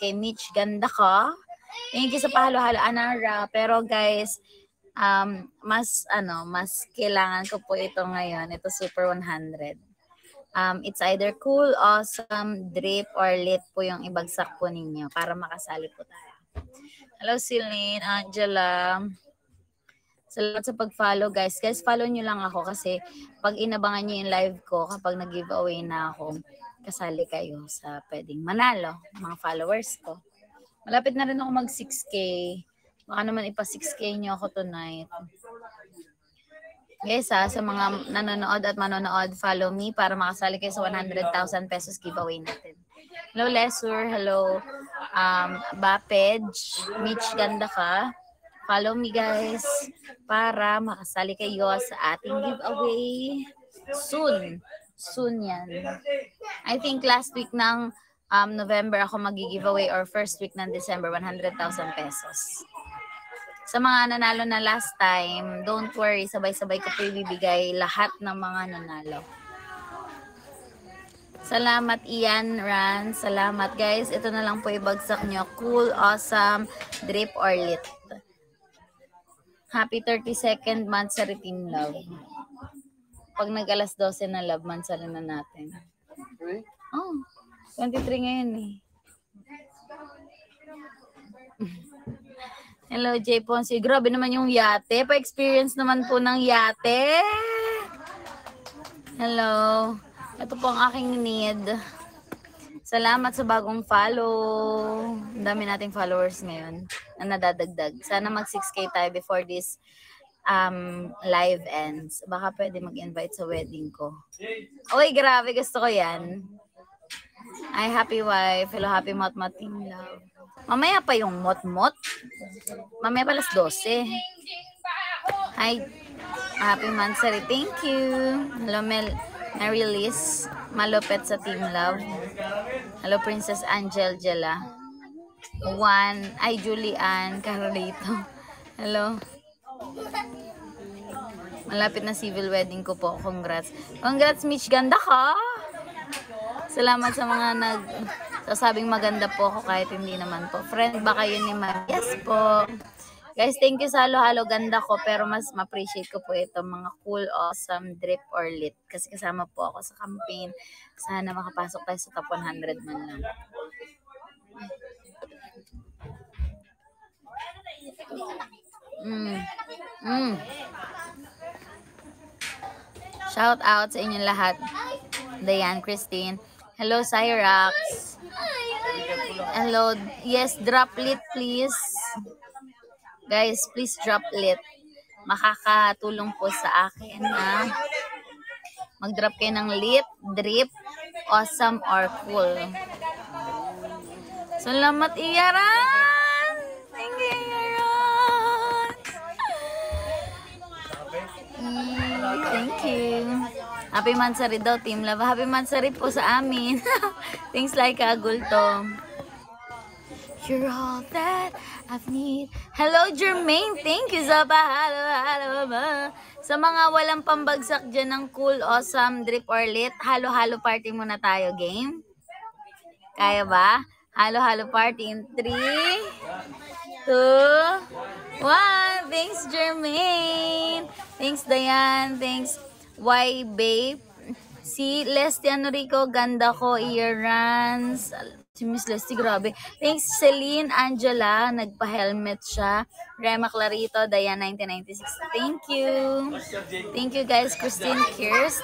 kay Mitch, ganda ka. Thank you sa pahalo-halo, Anara. Pero guys, um, mas, ano, mas kailangan ko po ito ngayon. Ito Super 100. Um, it's either cool, awesome, drip, or lit po yung ibagsak po ninyo para makasali po tayo. Hello, Celine, Angela. Salamat sa pag-follow, guys. Guys, follow nyo lang ako kasi pag inabangan nyo yung live ko, kapag nag-giveaway na ako, kasali kayo sa pwedeng manalo, mga followers ko. Malapit na rin ako mag 6K. Baka naman ipa 6K nyo ako tonight. Guys ha, sa mga nanonood at manonood, follow me para makasali kayo sa 100,000 pesos giveaway natin. Hello, Lesur. Hello, um, Bapage. Mitch, ganda ka. Follow me guys para makasali kayo sa ating giveaway soon. Soon yan. I think last week ng um, November ako magi-giveaway or first week ng December 100,000 pesos. Sa mga nanalo na last time, don't worry, sabay-sabay ko po ibibigay lahat ng mga nanalo. Salamat Ian, Ran. Salamat guys. Ito na lang po ibagsak nyo. Cool, awesome, drip or lit. Happy 32nd Mansari Team Love. Pag nag-alas 12 na love, Mansari na natin. Oh, 23 ngayon eh. Hello, Jay Ponce. Grabe naman yung yate. Pa-experience naman po ng yate. Hello. Ito po ang aking need. Salamat sa bagong follow. Ang dami nating followers ngayon na nadadagdag. Sana mag 6K tayo before this um, live ends. Baka pwede mag-invite sa wedding ko. Uy, grabe. Gusto ko yan. Ay, happy wife. Hello, happy mot mot team love. Mamaya pa yung mot mot. Mamaya pa alas 12. Hi. Happy Mansari. Thank you. Hello, Mel. Mary Liz. Malupet sa Team Love. Hello, Princess Angel Jela. Juan. Ay, Julian Carolito. Hello. Malapit na civil wedding ko po. Congrats. Congrats, Mitch. Ganda ka. Salamat sa mga nag sasabing maganda po ako kahit hindi naman po. Friend ba kayo ni Ma'am? Yes po. Guys, thank you sa halo-halo. Ganda ko, pero mas ma-appreciate ko po ito, mga cool, awesome, drip, or lit. Kasi kasama po ako sa campaign. Sana makapasok tayo sa top 100 man lang. Mm. Mm. Shout out sa inyong lahat. Diane, Christine. Hello, Cyrax. Hello. Yes, drop lit, please. Guys, please drop lit. Makakatulong po sa akin na mag-drop kayo ng lit, drip, awesome, or cool. Salamat, Iyaran! Thank you, Iyaran! Thank you. Happy Mansari daw, Team Love. Happy Mansari po sa amin. Thanks like Agulto. You're all that I've need. Hello, Jermaine. Thank you sa bahalo, halo, ma. Sa mga walang pambagsak dyan ng cool, awesome, drip or lit, halo-halo party muna tayo, game. Kaya ba? Halo-halo party in 3, 2, 1. Thanks, Jermaine. Thanks, Diane. Thanks, Y Babe. Si Leslie Anorico, ganda ko, ear runs. Si Miss Leslie, grabe. Thanks, Celine Angela. Nagpa-helmet siya. Rema Clarito, Diane 1996. Thank you. Thank you guys, Christine Kirst.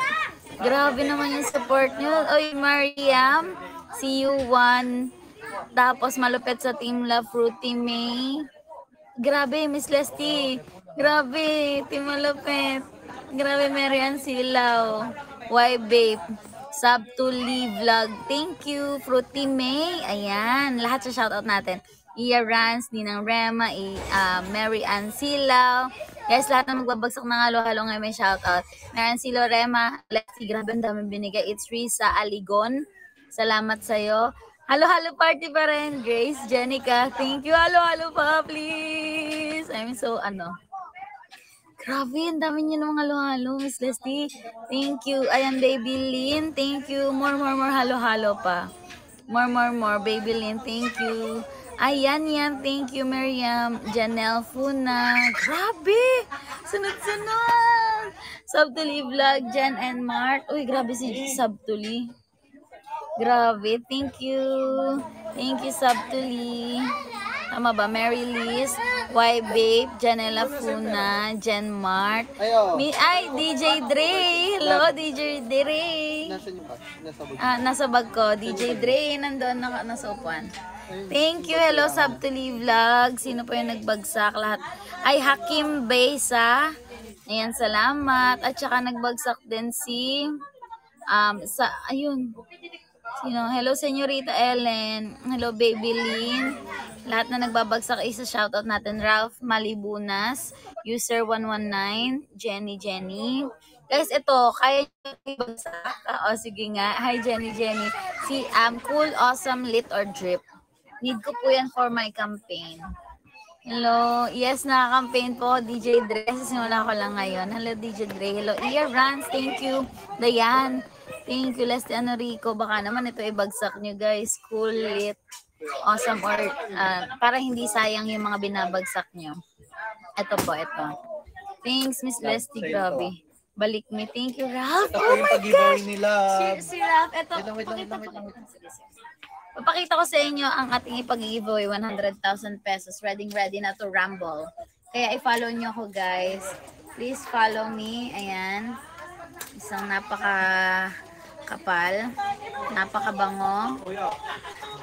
Grabe naman yung support nyo. Oy, Mariam. See you one. Tapos malupit sa Team Love Fruity May. Grabe, Miss Leslie. Grabe, Team Malupit. Grabe, Marian Silaw. Why, babe? Sub to Lee Vlog. Thank you, Fruity May. Ayan, lahat sa shoutout natin. Iya Rans, Ninang Rema, i, uh, Mary Ann Silaw. Guys, lahat na magbabagsak ng halo-halo ngayon may shoutout. Mary Ann Silaw, Rema, Lexi, grabe ang dami binigay. It's Risa Aligon. Salamat sa'yo. Halo-halo party pa rin, Grace, Jenica. Thank you. Halo-halo pa, please. I'm so, ano, Grabe, ang dami niyo ng halo-halo, Miss Leslie. Thank you. Ayan, Baby Lynn. Thank you. More, more, more halo-halo pa. More, more, more. Babylin, thank you. Ayan yan, thank you, Miriam. Janelle Funa. Grabe! Sunod-sunod! Subtuli Vlog, Jan and Mark. Uy, grabe si Subtuli. Grabe, thank you. Thank you, Subtuli. Tama ba? Mary Liz, Y Babe, Janela Funa, Jen Mart. Ayo. Mi ay, DJ Dre. Hello, DJ Dre. Nasaan yung pack? Nasa bag. Ah, nasa bag ko. DJ Dre, nandoon naka, nasa upuan. Thank you. Hello, Subtuli Vlog. Sino po yung nagbagsak? Lahat. Ay, Hakim Besa. Ayan, salamat. At saka nagbagsak din si... Um, sa, ayun. Sino? Hello, Senyorita Ellen. Hello, Baby Lynn. Lahat na nagbabagsak, isa shoutout natin. Ralph Malibunas. User 119. Jenny Jenny. Guys, ito, kaya nyo ibagsak. Ah, O, sige nga. Hi, Jenny Jenny. Si um, Cool, Awesome, Lit, or Drip. Need ko po yan for my campaign. Hello. Yes, naka-campaign po. DJ Dre. Simula ko lang ngayon. Hello, DJ Dre. Hello, Ear Rans. Thank you. Dayan. Thank you, Leslie Anorico. Baka naman ito ibagsak nyo, guys. Cool, lit, awesome, or ah, para hindi sayang yung mga binabagsak nyo. Ito po, ito. Thanks, Miss Leslie. Grabe. Balik me. Thank you, Ralph. Ito Oh my gosh. nila. Si, si Ralph, ito. Wait lang, wait lang, wait lang, wait. Papakita ko sa inyo ang ating ipag-giveaway 100,000 pesos. Ready ready na to rumble. Kaya i-follow nyo ako guys. Please follow me. Ayan. Isang napaka kapal. Napakabango.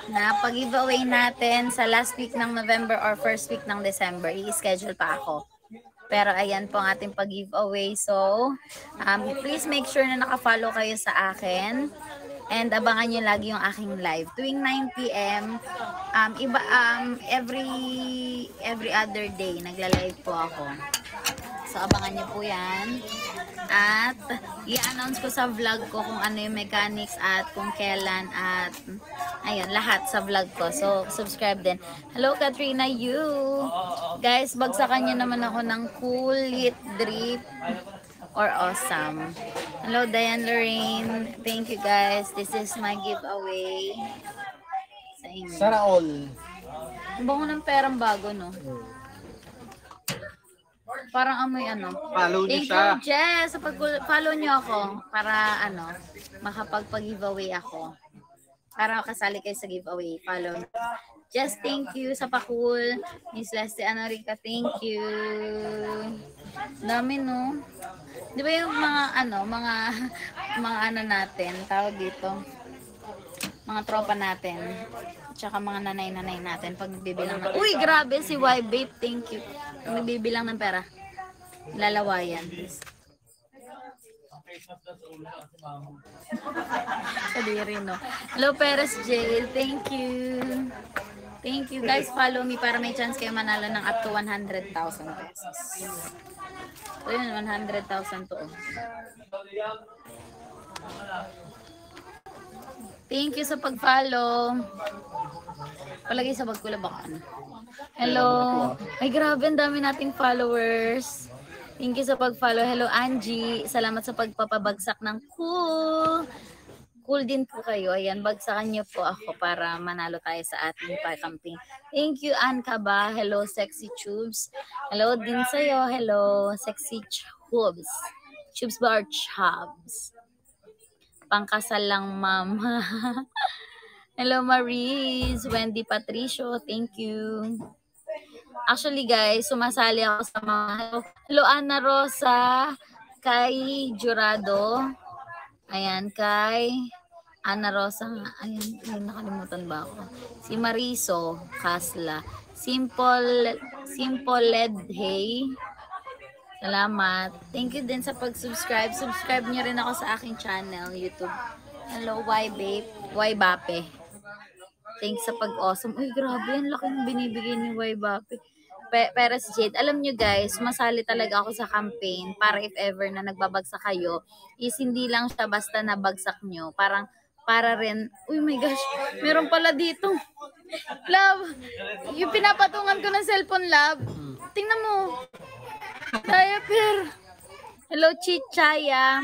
Na pag-giveaway natin sa last week ng November or first week ng December. I-schedule pa ako. Pero ayan po ang ating pag-giveaway. So, um, please make sure na nakafollow kayo sa akin. And abangan nyo lagi yung aking live. Tuwing 9 p.m., um, iba, um, every, every other day, nagla-live po ako. So, abangan nyo po yan. At, i-announce ko sa vlog ko kung ano yung mechanics at kung kailan at, ayun, lahat sa vlog ko. So, subscribe din. Hello, Katrina Yu. Guys, bagsakan nyo naman ako ng cool, lit, drip, or awesome. Hello, Diane Lorraine. Thank you, guys. This is my giveaway sa inyo. Sana all. Ang bango ng perang bago, no? Parang amoy ano. Follow niyo Thank siya. you, Jess. Sa pag-follow niyo ako para ano, makapagpag-giveaway ako. Para kasali kayo sa giveaway. Follow. Jess, thank you sa pakul. Miss Leslie Anorica, thank you. Dami, no? Di ba yung mga ano, mga mga ano natin, tawag dito, mga tropa natin, tsaka mga nanay-nanay natin pag nagbibilang ng, uy, grabe si Y Babe, thank you. Nagbibilang ng pera, lalawayan. Kadiri, no? Hello, Perez J. Thank you. Thank you. Guys, follow me para may chance kayo manalo ng up to 100,000 pesos. So, yun, 100,000 to. Thank you sa pag-follow. Palagay sa bag ko baka ano. Hello. Ay, grabe, ang dami nating followers. Thank you sa pag-follow. Hello, Angie. Salamat sa pagpapabagsak ng cool. Cool din po kayo. Ayan, bagsakan niyo po ako para manalo tayo sa ating pa-camping. Thank you, Ann Kaba. Hello, Sexy Tubes. Hello din sa'yo. Hello, Sexy Tubes. Tubes ba or Chubs? Pangkasal lang, ma'am. Hello, Maris. Wendy Patricio. Thank you. Actually, guys, sumasali ako sa mga... Hello, Ana Rosa. Kay Jurado. Ayan, kay Ana Rosa. nga. Ayan, ay, nakalimutan ba ako? Si Mariso Kasla. Simple, Simple Led Hey. Salamat. Thank you din sa pag-subscribe. Subscribe niyo rin ako sa aking channel, YouTube. Hello, Y Babe. Y Bape. Thanks sa pag-awesome. Uy, grabe. Ang laking binibigay ni Y Bape. Pe Peres Jade, alam nyo guys, masali talaga ako sa campaign para if ever na nagbabagsak kayo, is hindi lang siya basta nabagsak nyo. Parang, para rin, uy my gosh, meron pala dito. Love, yung pinapatungan ko ng cellphone, love. Tingnan mo. Diaper. Hello, Chichaya.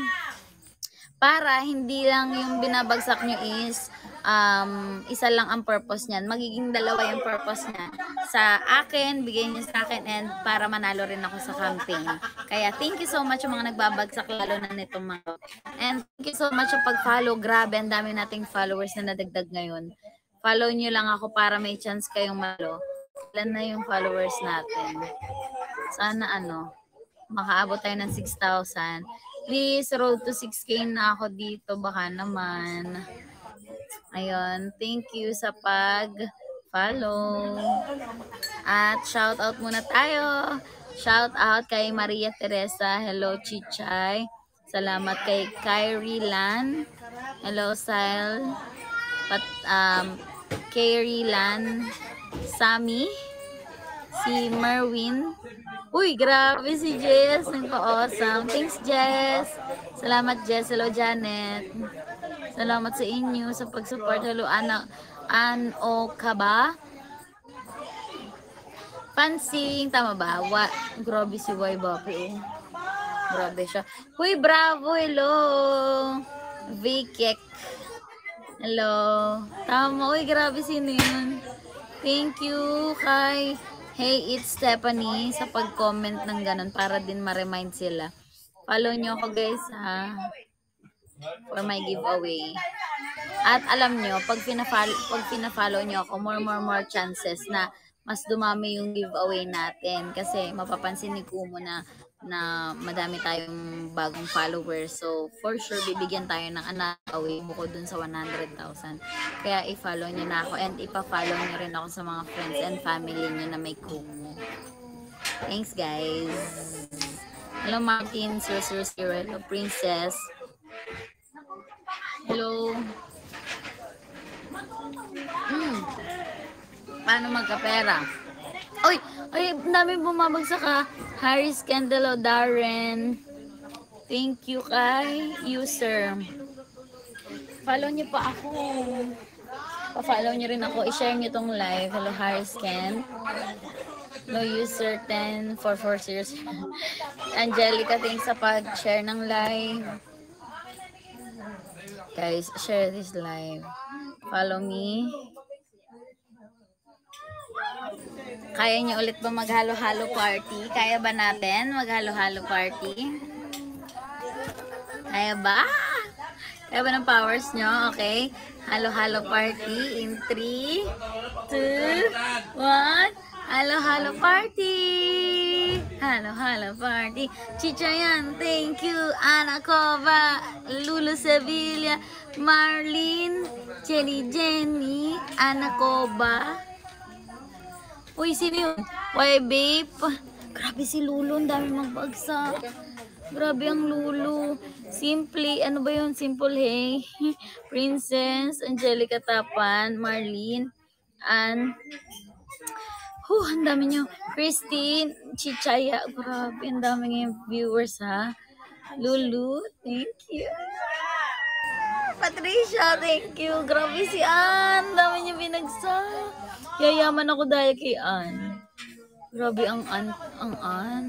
Para hindi lang yung binabagsak nyo is um, isa lang ang purpose niyan. Magiging dalawa yung purpose niya. Sa akin, bigay niyo sa akin and para manalo rin ako sa campaign. Kaya thank you so much yung mga nagbabagsak lalo na nitong mga. And thank you so much yung pag-follow. Grabe, ang dami nating followers na nadagdag ngayon. Follow niyo lang ako para may chance kayong malo. Ilan na yung followers natin? Sana ano, makaabot tayo ng 6,000. Please, road to 6K na ako dito. Baka naman. Ayun, thank you sa pag-follow. At shout out muna tayo. Shout out kay Maria Teresa. Hello, Chichay. Salamat kay Kyrie Lan. Hello, Sile. Pat, um, Kyrie Lan. Sami. Si Merwin. Uy, grabe si Jess. Nagpa-awesome. Thanks, Jess. Salamat, Jess. Hello, Janet. Salamat sa inyo sa pag-support. Hello, Ana. Ano ka ba? Pansing, tama ba? Wa, grabe si Y Bapi. Grabe siya. Huy, bravo. Hello. Vikek. Hello. Tama. Uy, grabe sino yun. Thank you kay Hey It's Stephanie sa pag-comment ng ganun para din ma-remind sila. Follow nyo ako guys ha for my giveaway. At alam nyo, pag pina-follow, pag pina-follow nyo ako, more, more, more chances na mas dumami yung giveaway natin. Kasi mapapansin ni Kumo na na madami tayong bagong followers. So, for sure, bibigyan tayo ng anaway bukod dun sa 100,000. Kaya, i-follow nyo na ako and ipa-follow nyo rin ako sa mga friends and family nyo na may Kumo. Thanks, guys. Hello, Martin, Sir, Sir, hello, Princess. Hello. Hmm. Paano magkapera? Oy, ay, ang dami bumabagsak ka. Harry Scandalo, Darren. Thank you kay user. Follow niyo pa ako. Pa-follow niyo rin ako. I-share niyo tong live. Hello, Harry Scan. Hello, user 10440. Angelica, thanks sa pag-share ng live. Guys, share this live. Follow me. Kaya niyo ulit ba maghalo-halo party? Kaya ba natin maghalo-halo party? Kaya ba? Kaya ba ng powers nyo? Okay. Halo-halo party in 3, 2, 1. Halo-halo party! Halo-halo party. Chichayan, thank you. Ana Cova, Lulu Sevilla, Marlene, Jenny Jenny, Ana Cova. Uy, sino yun? Why, babe? Grabe si Lulu, ang dami magbagsak. Grabe ang Lulu. Simply, ano ba yun? Simple, hey. Princess, Angelica Tapan, Marlene, Ann. Huh, ang dami nyo. Christine, Chichaya. Grabe, ang dami ngayong viewers, ha? Lulu, thank you. Patricia, thank you. Grabe si Ann. Dami niya binagsak. Yayaman ako dahil kay Ann. Grabe ang Ann. Ang Ann.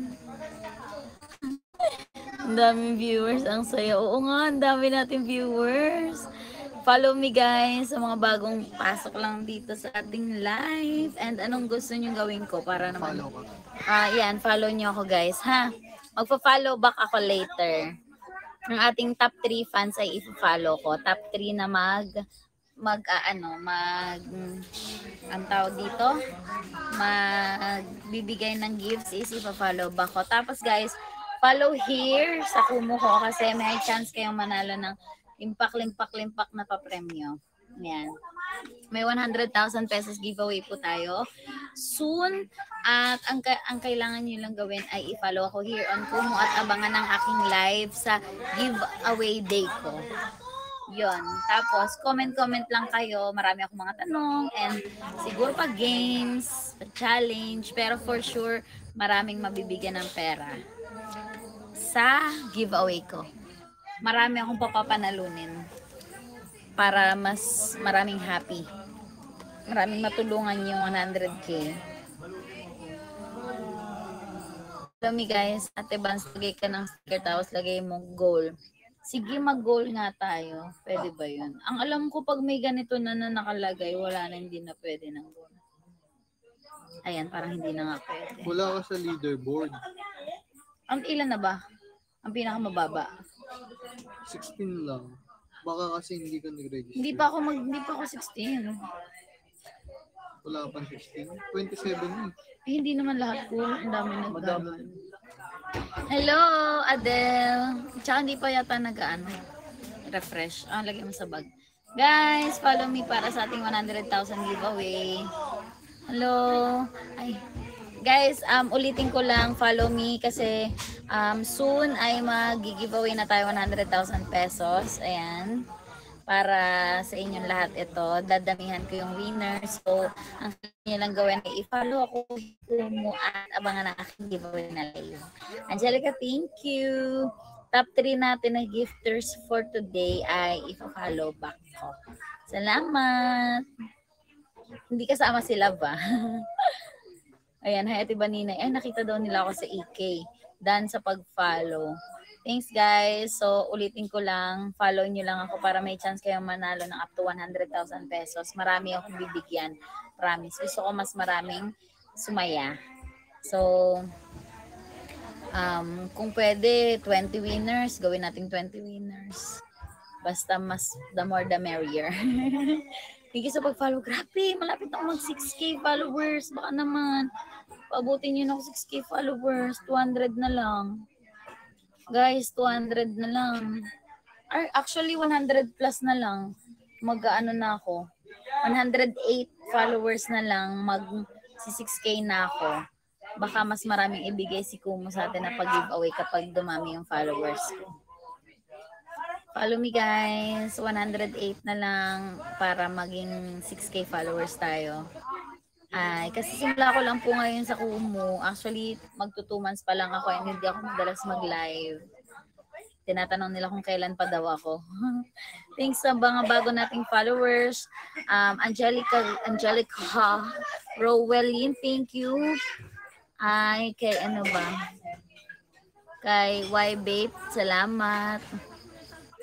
Ang daming viewers. Ang saya. Oo nga, ang dami natin viewers. Follow me guys sa mga bagong pasok lang dito sa ating live. And anong gusto nyo gawin ko para naman... Follow ko. Ah, yan, follow nyo ako guys, ha? Magpa-follow back ako later. Ang ating top 3 fans ay i-follow ko. Top 3 na mag mag ah, ano, mag ang tawag dito, magbibigay ng gifts is ipa-follow back ko. Tapos guys, follow here sa Kumu ko kasi may chance kayong manalo ng limpak, limpak, limpak na pa-premyo. Yan. May 100,000 pesos giveaway po tayo soon. At ang, ang kailangan nyo lang gawin ay i-follow ako here on Kumu at abangan ang aking live sa giveaway day ko. Yon. Tapos, comment-comment lang kayo. Marami akong mga tanong and siguro pa games, pa challenge, pero for sure, maraming mabibigyan ng pera sa giveaway ko. Marami akong papapanalunin para mas maraming happy. Maraming matulungan yung 100k. Hello me guys, Ate Bans, lagay ka ng sticker tapos lagay mo goal. Sige, mag-goal nga tayo. Pwede ba yun? Ang alam ko, pag may ganito na, na nakalagay, wala na, hindi na pwede ng goal. Ayan, parang hindi na nga pwede. Wala ka sa leaderboard. Ang ilan na ba? Ang pinakamababa. 16 lang. Baka kasi hindi ka nag-register. Hindi pa ako mag, hindi pa ako 16. Wala ka pang 16. 27 eh. Eh, hindi naman lahat cool. Ang dami Madami. Hello, Adele. Tsaka hindi pa yata nag-ano. Refresh. Ah, lagyan mo sa bag. Guys, follow me para sa ating 100,000 giveaway. Hello. Ay. Guys, um, ulitin ko lang, follow me kasi um, soon ay mag-giveaway na tayo 100,000 pesos. Ayan. Para sa inyong lahat ito. Dadamihan ko yung winners. So, ang nyo lang gawin ay i-follow ako mo at abangan ang aking giveaway na live. Angelica, thank you. Top 3 natin na gifters for today ay i-follow back ko. Salamat. Hindi kasama sila ba? Ayan, hi Ate Baninay. Ay, nakita daw nila ako sa EK. Dan sa pag-follow. Thanks guys. So, ulitin ko lang. Follow nyo lang ako para may chance kayong manalo ng up to 100,000 pesos. Marami akong bibigyan. Promise. Gusto ko mas maraming sumaya. So, um, kung pwede, 20 winners. Gawin natin 20 winners. Basta mas, the more the merrier. Thank you sa pag-follow. Grabe, malapit ako mag 6K followers. Baka naman, paabutin nyo na ako 6K followers. 200 na lang. Guys, 200 na lang. Or actually, 100 plus na lang. Mag-ano na ako. 108 followers na lang. Mag si 6K na ako. Baka mas maraming ibigay si Kumu sa atin na pag-giveaway kapag dumami yung followers ko. Follow me guys. 108 na lang para maging 6K followers tayo. Ay, kasi simula ko lang po ngayon sa Kumu. Actually, magto 2 months pa lang ako and hindi ako madalas mag-live. Tinatanong nila kung kailan pa daw ako. Thanks sa mga bago nating followers. Um, Angelica, Angelica Rowellin, thank you. Ay, kay ano ba? Kay Y Babe, salamat.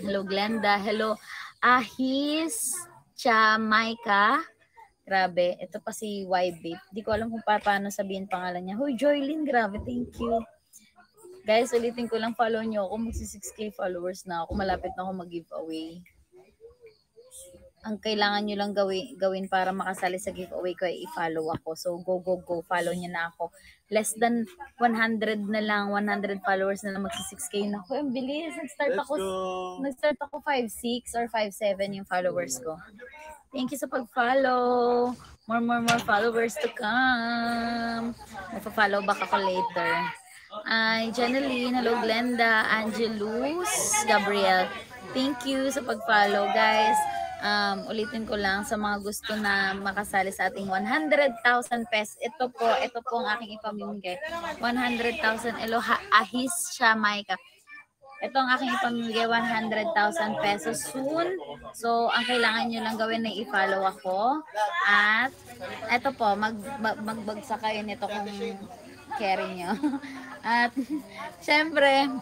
Hello Glenda. Hello Ahis Chamaika. Grabe, ito pa si Y Babe. Di ko alam kung pa, paano sabihin pangalan niya. Hoy, Joylyn, grabe, thank you. Guys, ulitin ko lang, follow nyo ako. Magsi 6K followers na ako. Malapit na ako mag-giveaway. Ang kailangan nyo lang gawin, gawin para makasali sa giveaway ko ay i-follow ako. So, go, go, go. Follow nyo na ako. Less than 100 na lang, 100 followers na lang magsi 6K na ako. Ang bilis. Nag-start ako, nag-start ako 5'6 or 5'7 yung followers ko. Thank you sa pag-follow. More, more, more followers to come. Magpa-follow back ako later. Ay, Jeneline, hello Glenda, Angelus, Gabriel. Thank you sa pag-follow, guys. Um, ulitin ko lang sa mga gusto na makasali sa ating 100,000 pesos. Ito po, ito po ang aking ipamimigay. 100,000 Eloha Ahis Shamaika. Ito ang aking ipamimigay 100,000 pesos soon. So, ang kailangan nyo lang gawin ay i-follow ako. At, ito po, mag, mag, magbagsak kayo nito kung carry nyo. At, syempre,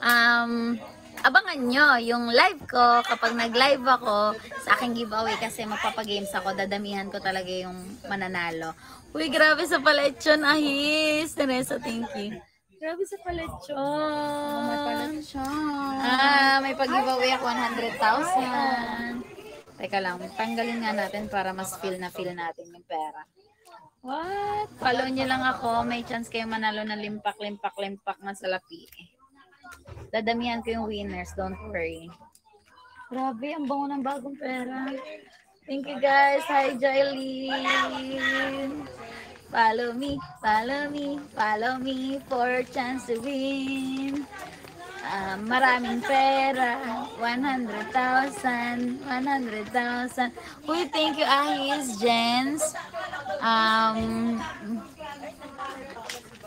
um, abangan nyo yung live ko kapag nag-live ako sa aking giveaway kasi magpapagames ako. Dadamihan ko talaga yung mananalo. Uy, grabe sa paletsyon, ahis. Teresa, thank you. Grabe sa paletsyon. May paletsyon. Ah, may pag-giveaway ako 100,000. Teka lang, tanggalin nga natin para mas feel na feel natin yung pera. What? Follow nyo lang ako. May chance kayo manalo ng limpak, limpak, limpak na salapi. Dadamihan ko yung winners. Don't worry. Grabe, ang bango ng bagong pera. Thank you guys. Hi, Jailin. Follow me, follow me, follow me for chance to win. Ah, maraming pera, 100,000, 100,000. Uy, thank you, Ahis, Jens. Um,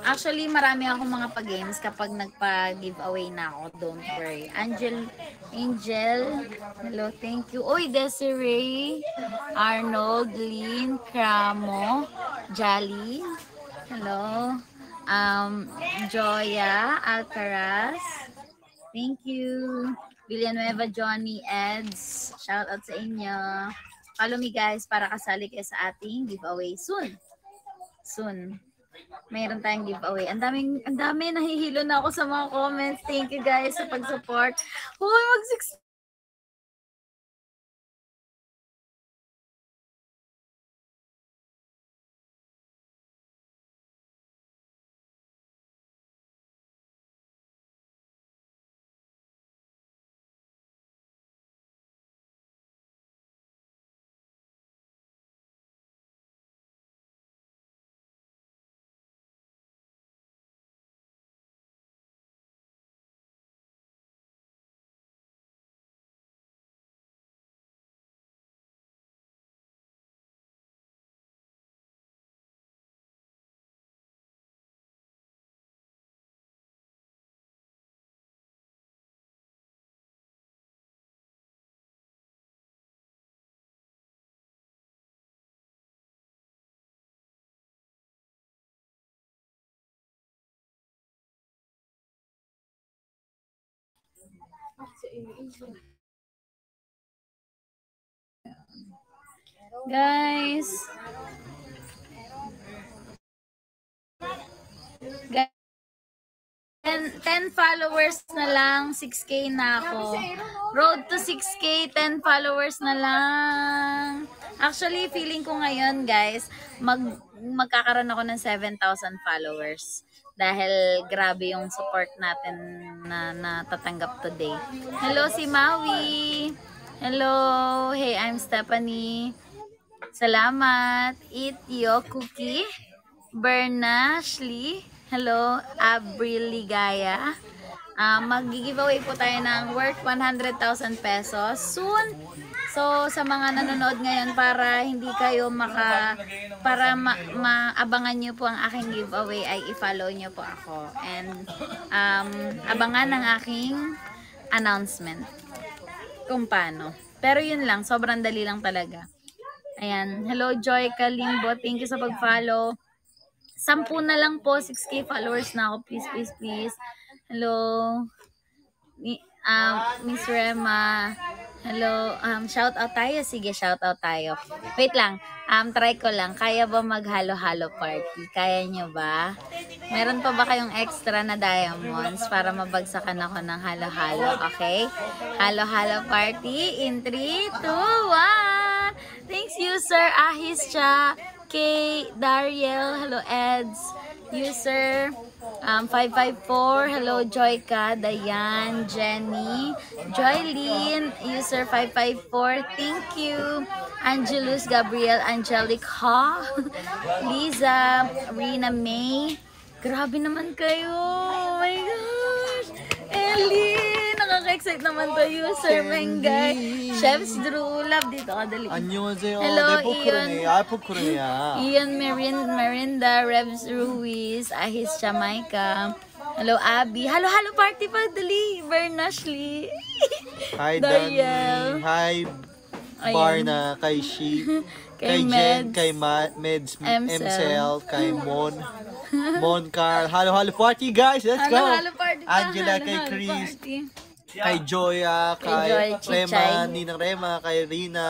actually, marami akong mga pag-games kapag nagpa-giveaway na ako. Don't worry. Angel, Angel, hello, thank you. Uy, Desiree, Arnold, Lynn, Cramo, Jolly, hello. Um, Joya, Alcaraz, Thank you. Villanueva Johnny Eds. Shout out sa inyo. Follow me guys para kasali kayo sa ating giveaway soon. Soon. Mayroon tayong giveaway. Ang daming, ang dami, nahihilo na ako sa mga comments. Thank you guys sa pag-support. Hoy, mag Guys. Guys. 10, 10 followers na lang, 6k na ako. Road to 6k, 10 followers na lang. Actually, feeling ko ngayon, guys, mag magkakaroon ako ng 7,000 followers. Dahil grabe yung support natin na natatanggap today. Hello, si Maui. Hello. Hey, I'm Stephanie. Salamat. Eat yo cookie. Bernashley. Hello, Abril Ligaya. Uh, Mag-giveaway po tayo ng worth 100,000 pesos soon. So, sa mga nanonood ngayon para hindi kayo maka para ma maabangan niyo po ang aking giveaway ay i-follow niyo po ako and um, abangan ang aking announcement kung paano. Pero yun lang, sobrang dali lang talaga. Ayan. Hello, Joy Kalimbo. Thank you sa pag-follow. Sampu na lang po. 6k followers na ako. Please, please, please. Hello. Um, Miss Rema. Hello. Um, shout out tayo. Sige, shout out tayo. Wait lang. Um, try ko lang. Kaya ba maghalo-halo party? Kaya nyo ba? Meron pa ba kayong extra na diamonds para mabagsakan ako ng halo-halo? Okay? Halo-halo party in 3, 2, 1. Thanks you, Sir Ahis Cha. Kay Dariel. Hello, Eds. User um, 554. Hello, Joyka, Dayan, Jenny, Joylene. User 554. Thank you. Angelus, Gabriel, Angelic Ha, Liza, Rina May. Grabe naman kayo. Oh my gosh. Ellie, nakaka-excite naman to user, Mengay. Chef's Drew, love dito ka dali. 안녕하세요. Hello, 네, 포크로네. 아, 포크로네야. Ian Merin, Merinda, Rebs Ruiz, Ahis Jamaica. Hello, Abby. Halo, halo party pa, dali. Bernashley. Hi, Dariel. Danny. Hi, Ayan. Barna. Kay She. Kay kay Jen. Kay Ma Meds. Emcel. Kay Mon. Mon Carl. Halo, halo party, guys. Let's go. halo party pa. Angela, halo, kay halo Chris. party. Kay Joya. Kay Joy, Kay Rema. Chichay. Ninang Rema. Kay Rina.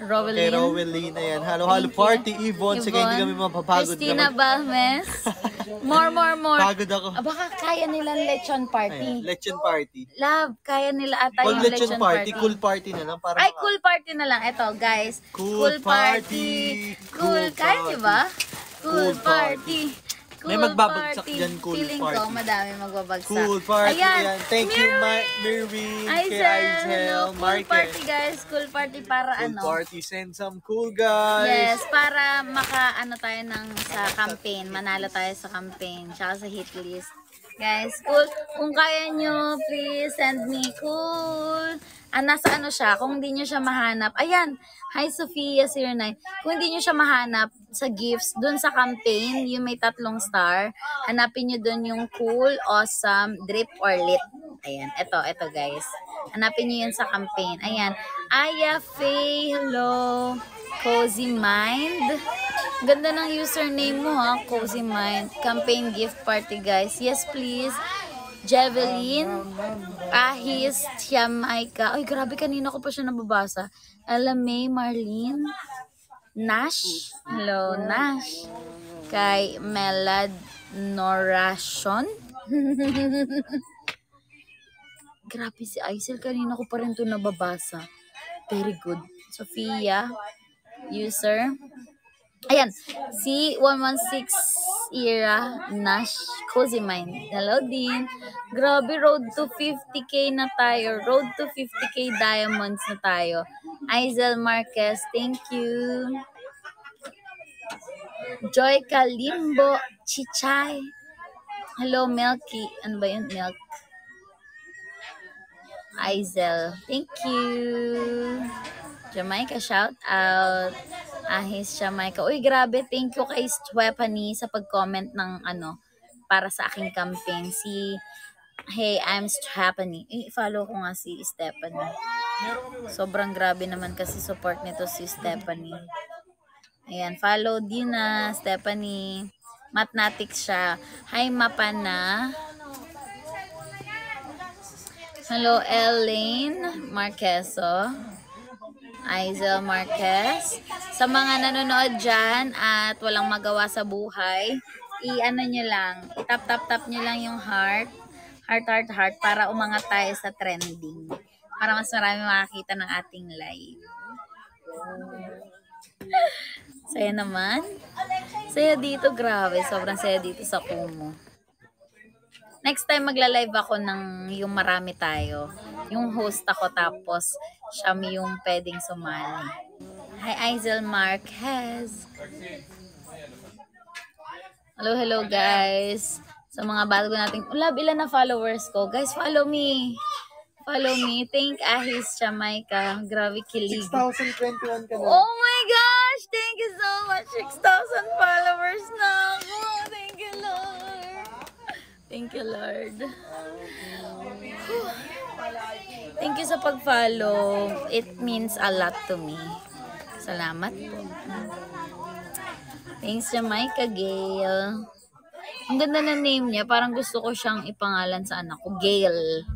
Rowelyn. Kay Rowelyn. Ayan. Halo, halo Thank you. party. Yvonne. Sige, hindi kami Yvonne. mapapagod Christina naman. Balmes. More, more, more. Pagod ako. Ah, baka kaya nila lechon Ayan. party. Lechon party. Love, kaya nila ata yung lechon party, cool party na lang. Para Ay, cool party na lang. Ito, guys. Cool party. Cool. Cool Kaya niyo ba? Cool Cool party. May magbabagsak dyan, cool Feeling ko, party. madami magbabagsak. Cool party. Ayan. Ayan. Thank you, Mirwin. Ma- Mirwin, kay hello. Cool Marquez. party, guys. Cool party para Cool ano? party. Send some cool guys. Yes, para maka ano tayo ng sa campaign, manalo tayo sa campaign, tsaka sa hit list. Guys, cool. Kung kaya nyo, please send me cool. Ah, nasa ano siya, kung hindi nyo siya mahanap. Ayan, hi Sophia09. Kung hindi nyo siya mahanap sa gifts, dun sa campaign, yung may tatlong star, hanapin nyo dun yung cool, awesome, drip, or lit. Ayan, eto, eto guys. Hanapin nyo yun sa campaign. Ayan, Aya Faye, hello. Cozy Mind. Ganda ng username mo ha, Cozy Mind. Campaign gift party guys. Yes please. Jeveline, Ahis, Tiamaika. Ay, grabe, kanina ko pa siya nababasa. Ella May, Marlene, Nash. Hello, Nash. Kay Melad Norashon. grabe si Aisel, kanina ko pa rin ito nababasa. Very good. Sophia, user. Ayan, si 116 era Nash Cozy Mind. Hello din. Grabe, road to 50k na tayo. Road to 50k diamonds na tayo. Aizel Marquez, thank you. Joy Kalimbo, Chichay. Hello, Milky. Ano ba yun? Milk. Aizel, thank you. Jamaica, shout out. Ahis Jamaica. Uy, grabe. Thank you kay Stephanie sa pag-comment ng ano, para sa aking campaign. Si, hey, I'm Stephanie. I-follow ko nga si Stephanie. Sobrang grabe naman kasi support nito si Stephanie. Ayan, follow din na Stephanie. Mathematics siya. Hi, Mapana. Hello, Elaine Marqueso. Aizel Marquez. Sa mga nanonood dyan at walang magawa sa buhay, i-ano nyo lang, itap-tap-tap nyo lang yung heart, heart, heart, heart, para umangat tayo sa trending. Para mas marami makakita ng ating live. Saya naman. Saya dito, grabe. Sobrang saya dito sa Kumu. Next time magla-live ako ng yung marami tayo. Yung host ako tapos siya yung pwedeng sumali. Hi, Aizel Marquez. Hello, hello guys. Sa mga bago nating, love, ilan na followers ko? Guys, follow me. Follow me. Thank Ahis Jamaica. Grabe kilig. 6,021 ka na. Oh my gosh! Thank you so much. 6,000 followers na ako. Thank you, Lord. Thank you, Lord. Thank you sa pag-follow. It means a lot to me. Salamat po. Thanks, Jamaica Gail. Ang ganda ng name niya. Parang gusto ko siyang ipangalan sa anak ko. Gail.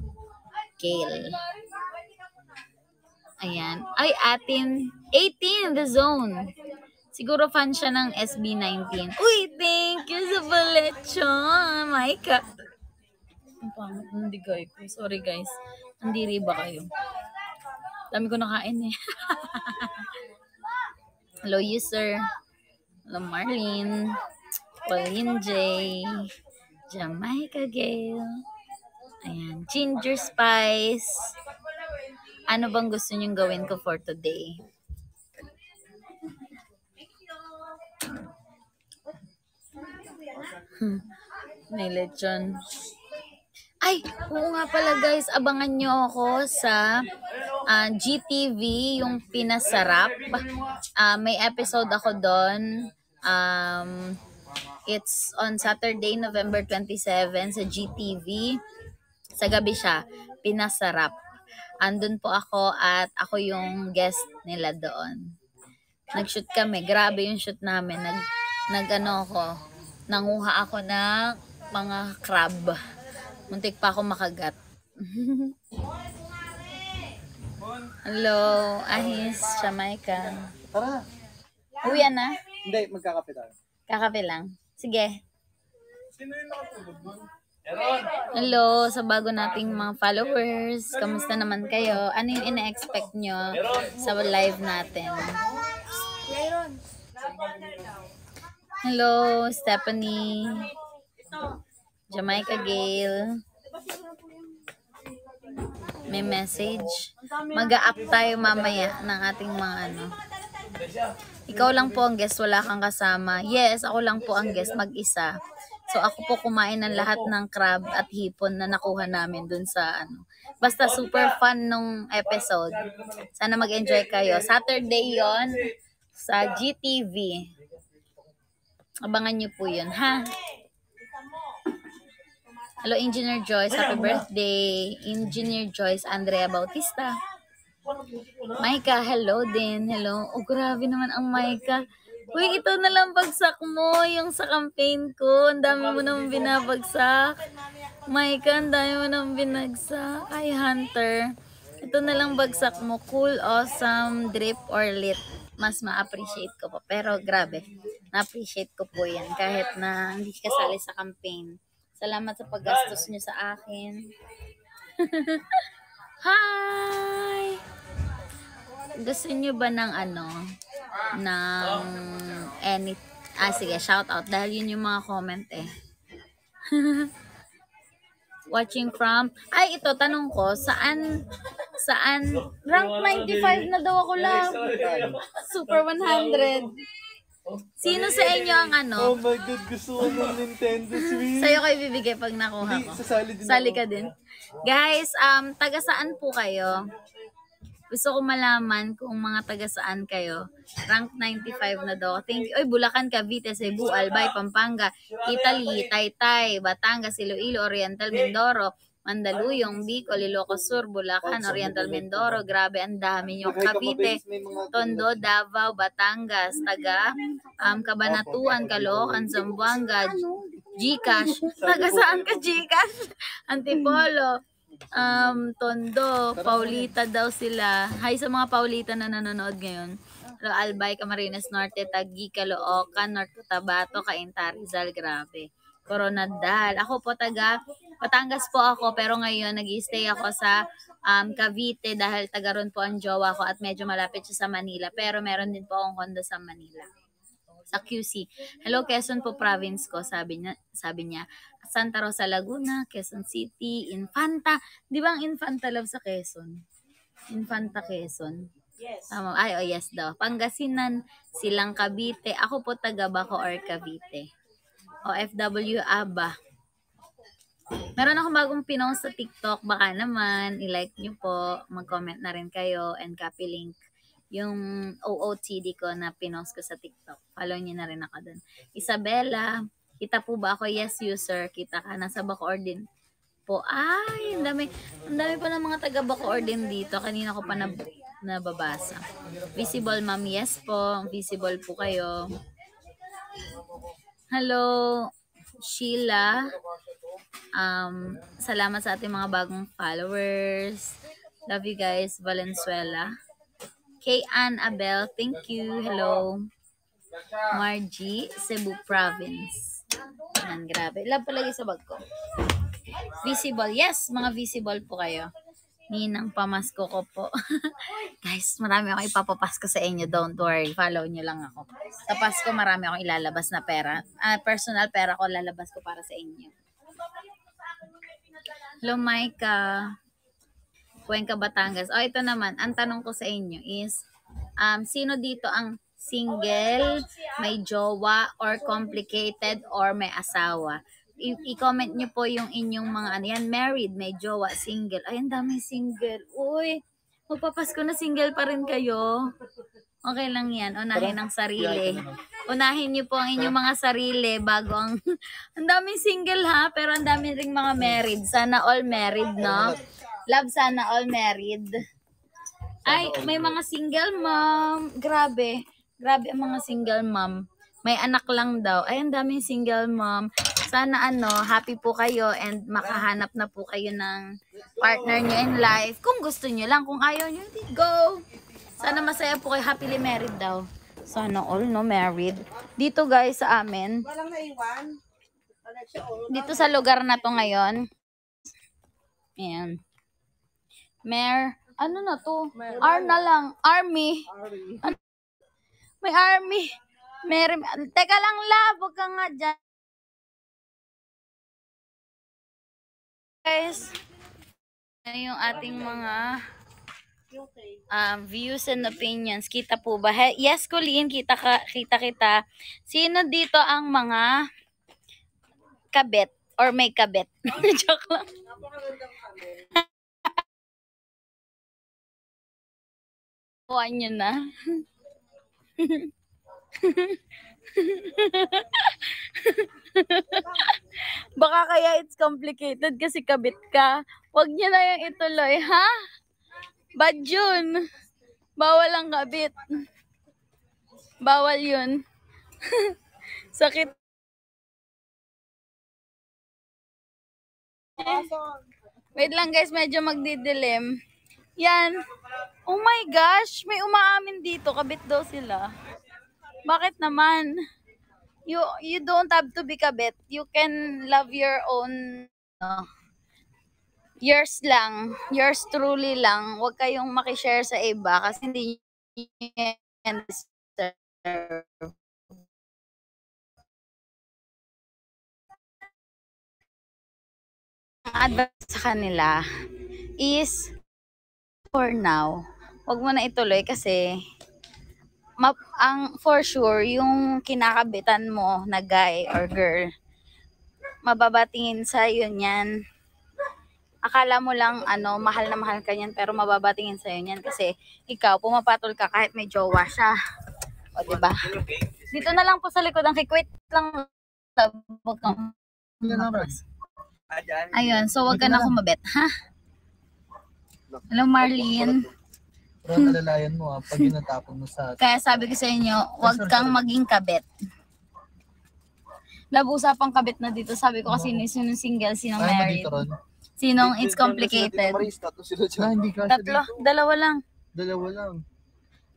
Gail. Ayan. Ay, atin. 18, the zone. Siguro fan siya ng SB19. Uy, thank you sa balechon. Maika. Ang pangit ng digay ko. Sorry guys. Nandiri ba kayo? Dami ko nakain eh. Hello, user. Hello, Marlene. Pauline J. Jamaica Gale. Ayan. Ginger Spice. Ano bang gusto nyong gawin ko for today? Hmm. May lechon. Ay, oo nga pala guys, abangan nyo ako sa ah, GTV, yung pinasarap. Ah, may episode ako doon. Um, it's on Saturday, November 27 sa GTV. Sa gabi siya, pinasarap. Andun po ako at ako yung guest nila doon. Nag-shoot kami. Grabe yung shoot namin. Nag, nag ano ako, nanguha ako ng mga crab. Muntik pa ako makagat. Hello, Ahis, Jamaica. Tara. Uwi na? Hindi, magkakape tayo. Kakape lang. Sige. Hello sa bago nating mga followers. Kamusta naman kayo? Ano yung ina-expect nyo sa live natin? Hello, Stephanie. Jamaica Gale. May message. Mag-up tayo mamaya ng ating mga ano. Ikaw lang po ang guest, wala kang kasama. Yes, ako lang po ang guest, mag-isa. So ako po kumain ng lahat ng crab at hipon na nakuha namin dun sa ano. Basta super fun nung episode. Sana mag-enjoy kayo. Saturday yon sa GTV. Abangan nyo po yun, ha? Hello, Engineer Joyce. Happy birthday. Engineer Joyce Andrea Bautista. Maika, hello din. Hello. Oh, grabe naman ang Maika. Uy, ito na lang bagsak mo, yung sa campaign ko. Ang dami mo nang binabagsak. Maika, ang dami mo nang binagsak. Ay, Hunter. Ito na lang bagsak mo. Cool, awesome, drip, or lit. Mas ma-appreciate ko po. Pero grabe, na-appreciate ko po yan. Kahit na hindi kasali sa campaign. Salamat sa paggastos nyo sa akin. Hi! Gusto nyo ba ng ano? Ng any... Ah, sige, shout out. Dahil yun yung mga comment eh. Watching from... Ay, ito, tanong ko, saan... Saan... Rank 95 na daw ako lang. Super 100. Sino sa inyo ang Oh ano? my God, gusto ko ng Nintendo Switch. Sa'yo ko ibibigay pag nakuha ko. sasali din Sali ka din. Guys, um, taga saan po kayo? Gusto ko malaman kung mga taga saan kayo. Rank 95 na daw. Thank you. Oy, Bulacan, Cavite, Cebu, Albay, Pampanga, Italy, Taytay, Batangas, Iloilo, Oriental, Mindoro, Mandaluyong, Bicol, Ilocos Sur, Bulacan, Oriental, Mindoro. Grabe, ang dami nyo. Cavite, Tondo, Davao, Batangas, taga um, Cabanatuan, Caloocan, Zamboanga, Gcash. Taga saan ka, Gcash? Antipolo, um, Tondo, Paulita daw sila. Hi sa mga Paulita na nanonood ngayon. Hello, Albay, Camarines Norte, Taguig, Caloocan, North Cotabato, Cainta, Rizal, grabe. Coronadal. Ako po taga Batangas po ako pero ngayon nag stay ako sa um, Cavite dahil taga ron po ang jowa ko at medyo malapit siya sa Manila. Pero meron din po akong condo sa Manila sa QC. Hello, Quezon po province ko, sabi niya. Sabi niya, Santa Rosa, Laguna, Quezon City, Infanta. Di ba ang Infanta love sa Quezon? Infanta, Quezon. Yes. Tama. Ay, oh yes daw. Pangasinan, Silang Cavite. Ako po taga Baco or Cavite. OFW Aba. Meron akong bagong pinost sa TikTok. Baka naman, i-like nyo po. Mag-comment na rin kayo and copy link yung OOTD ko na pinost ko sa TikTok. Follow nyo na rin ako dun. Isabella, kita po ba ako? Yes, user. Kita ka. Nasa Bacoor din po. Ay, ang dami. Ang dami pa ng mga taga Bacoor din dito. Kanina ko pa na, nababasa. Visible, ma'am. Yes po. Visible po kayo. Hello, Sheila. Um, salamat sa ating mga bagong followers. Love you guys, Valenzuela. Kay Ann Abel, thank you. Hello. Margie, Cebu Province. Yan, grabe. Love palagi sa bag ko. Visible. Yes, mga visible po kayo. Ninang pamasko ko po. Guys, marami akong ipapapasko sa inyo. Don't worry. Follow nyo lang ako. Sa Pasko, marami akong ilalabas na pera. Ah, personal pera ko, lalabas ko para sa inyo. Hello, Micah. Cuenca, Batangas. O, ito naman. Ang tanong ko sa inyo is, um, sino dito ang single, may jowa, or complicated, or may asawa? I-comment nyo po yung inyong mga ano yan, married, may jowa, single. Ay, ang dami single. Uy, magpapasko na single pa rin kayo. Okay lang yan. Unahin ang sarili. Unahin nyo po ang inyong mga sarili bago ang... ang daming single ha, pero ang dami ring mga married. Sana all married, no? Love sana all married. Ay, may mga single mom. Grabe. Grabe ang mga single mom. May anak lang daw. Ay, ang daming single mom. Sana ano, happy po kayo and makahanap na po kayo ng partner nyo in life. Kung gusto nyo lang. Kung ayaw nyo, hindi go. Sana masaya po kayo. Happily married daw. Sana all, no, married. Dito guys, sa amin. Walang naiwan. Dito sa lugar na to ngayon. Ayan. Mayor, ano na to? R na lang. Army. Ano? May army. Mary, teka lang love, huwag ka nga dyan. Guys, ano yung ating mga um, views and opinions. Kita po ba? He- yes, Colleen, kita, ka, kita kita. Sino dito ang mga kabet or may kabet? Joke lang. Kuha nyo na. Baka kaya it's complicated kasi kabit ka. Huwag nyo na yung ituloy, ha? Bad yun. Bawal ang kabit. Bawal yun. Sakit. Wait lang guys, medyo magdidilim. Yan. Oh my gosh, may umaamin dito. Kabit daw sila. Bakit naman? You you don't have to be kabit. You can love your own uh, yours lang. Yours truly lang. Huwag kayong makishare sa iba kasi hindi nyo deserve. Advice sa kanila is for now, wag mo na ituloy kasi map, ang for sure yung kinakabitan mo na guy or girl mababatingin sa iyo niyan. Akala mo lang ano, mahal na mahal ka niyan pero mababatingin sa iyo niyan kasi ikaw pumapatol ka kahit may jowa siya. O di ba? Dito na lang po sa likod ang kikwit lang. Ayun, so wag ka na kumabit, ha? Hello Marlene. Pero alalayan mo ah, pag yun natapon mo sa... Kaya sabi ko sa inyo, wag kang maging kabit. Lab-usapang kabit na dito. Sabi ko kasi sinong single, sinong Kaya married. dito ron? Sinong it's complicated. Maris, tatlo. Ah, dalawa lang. Dalawa lang.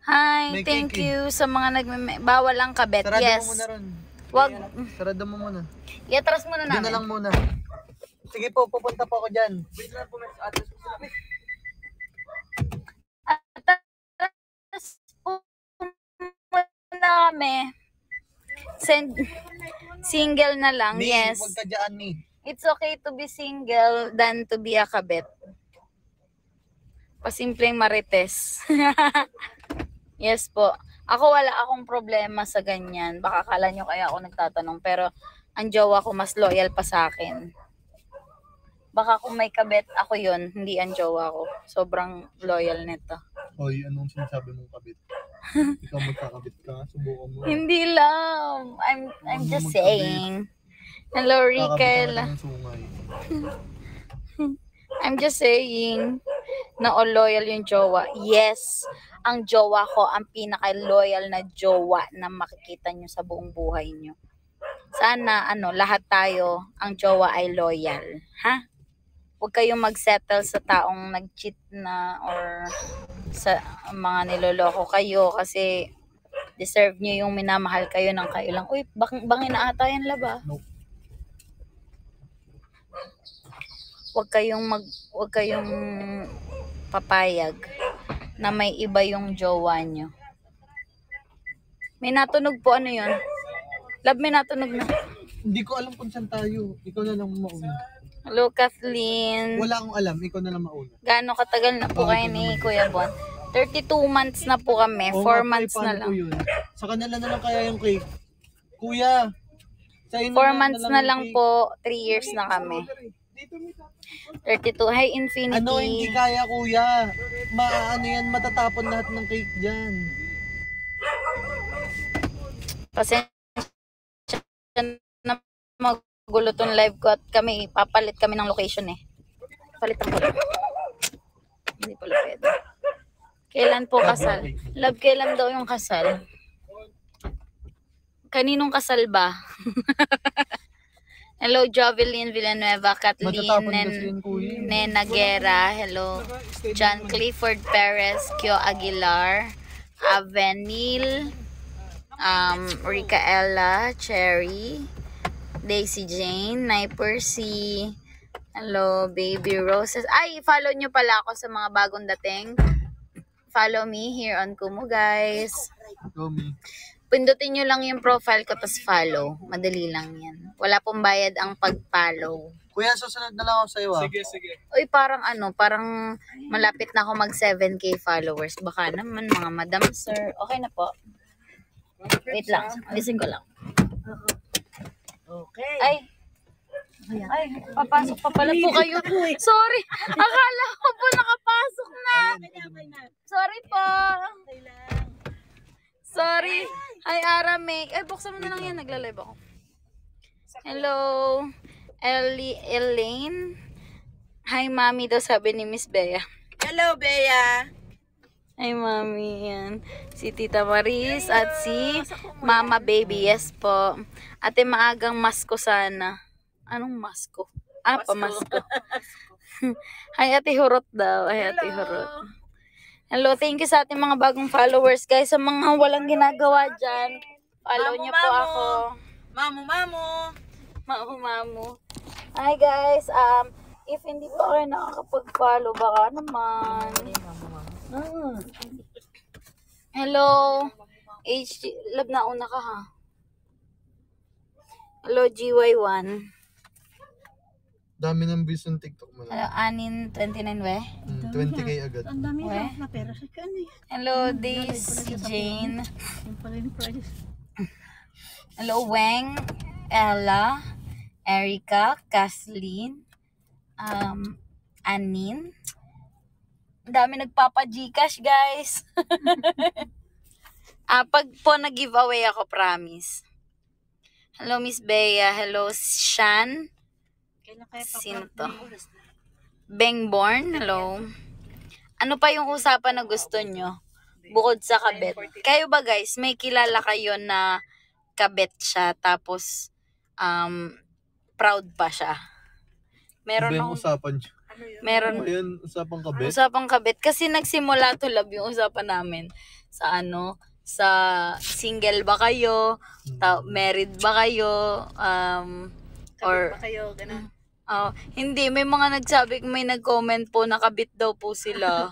Hi, May thank cake you sa mga nagme Bawal lang kabit, Sarado yes. mo muna ron. Wag, Sarado mo muna. iatras mo na Diyan na namin. lang muna. Sige po, pupunta po ako dyan. Wait lang po, may address po sila. Kami. Send, single na lang, Ni, yes. huwag ka dyan, ni. It's okay to be single than to be a kabit. Pasimpleng marites. yes po. Ako wala akong problema sa ganyan. Baka kala nyo kaya ako nagtatanong. Pero ang jowa ko mas loyal pa sa akin. Baka kung may kabit, ako yun. Hindi ang jowa ko. Sobrang loyal nito. Hoy, anong sinasabi mong kabit? Ikaw magkakabit ka, subukan mo. Hindi lang. I'm, I'm Huwag just saying. Hello, Rikel. I'm just saying na all loyal yung jowa. Yes, ang jowa ko ang pinaka-loyal na jowa na makikita nyo sa buong buhay nyo. Sana, ano, lahat tayo, ang jowa ay loyal. Ha? Huwag kayong mag-settle sa taong nag-cheat na or sa mga niloloko kayo kasi deserve nyo yung minamahal kayo ng kayo lang. Uy, bang, bangin na ata yan laba. Nope. Huwag kayong mag, huwag kayong papayag na may iba yung jowa nyo. May natunog po, ano yun? Love, may natunog na. Hindi ko alam kung saan tayo. Ikaw na lang mauna. Hello, Kathleen. Wala akong alam. Ikaw na lang mauna. Gaano katagal na po Oh, kayo ni. Kuya Bon? 32 months na po kami. 4 Oo nga, months na lang. yun? Sa kanila na lang kaya yung cake. Kuya! Sa inyo 4 months na yung lang cake. po. 3 years na kami. 32. Hi, Infinity. Ano, hindi kaya kuya. Ma, ano yan, matatapon lahat ng cake dyan. Pasensya na magulo tong live ko at kami, papalit kami ng location eh. Palitan ko lang. Hindi pala pwede. Kailan po kasal? Love, kailan daw yung kasal? Kaninong kasal ba? Hello, Jovelyn Villanueva, Kathleen Nen. Nena Guerra, hello. John Clifford Perez, Kyo Aguilar, Avenil, um, Rica Ella, Cherry, Daisy Jane, Niper C, hello, Baby Roses. Ay, follow nyo pala ako sa mga bagong dating. Follow me here on Kumu, guys. Pindutin nyo lang yung profile ko, tas follow. Madali lang yan. Wala pong bayad ang pag-follow. Kuya, susunod na lang ako sa'yo ah. Sige, sige. Uy, parang ano, parang malapit na ako mag 7k followers. Baka naman mga madam sir. Okay na po. Wait lang. Alisin ko lang. Okay. Ay. Ay, papasok pa pala po kayo. Sorry. Akala ko po nakapasok na. Sorry po. Sorry. Hi, Aramake. Ay, buksan mo na lang yan. Nagla-live ako. Hello. Ellie, Elaine. Hi, mami daw sabi ni Miss Bea. Hello, Bea. Ay, mami, yan. Si Tita Maris at si Mama Baby. Yes po. Ate, maagang masko sana. Anong masko? Ah, pamasko. Ay, ate hurot daw. Ay, ate hurot. Hello, thank you sa ating mga bagong followers. Guys, sa mga walang ginagawa dyan, follow Mamu, niyo po mamu. ako. Mamu, mamu. Mamu, mamu. Hi guys, um, if hindi pa kayo nakakapag-follow, baka naman. Mm. Hello, HG, love na una ka ha. Hello, GY1. Dami ng views ng TikTok mo Hello, Anin 29 we. Hmm, 20k agad. Ang dami We. na pera sa kanya. eh. Hello, Daisy Jane. Yung pala yung price. Hello, Weng, Ella, Erica, Kathleen, um, Anin. Ang dami nagpapa-Gcash, guys. ah, pag po nag-giveaway ako, promise. Hello, Miss Bea. Hello, Shan. Kailan kaya pa Sino to? Bengborn. Hello. Ano pa yung usapan na gusto nyo? Bukod sa kabet. Kayo ba guys, may kilala kayo na kabet siya tapos um, proud pa siya? Meron Iba yung akong, usapan niyo. Meron Ayun, usapang kabit. usapang kabet kasi nagsimula to love yung usapan namin sa ano sa single ba kayo ta- married ba kayo um or Or, ba kayo, ganun. Oh, hindi, may mga nagsabi, may nag-comment po, nakabit daw po sila.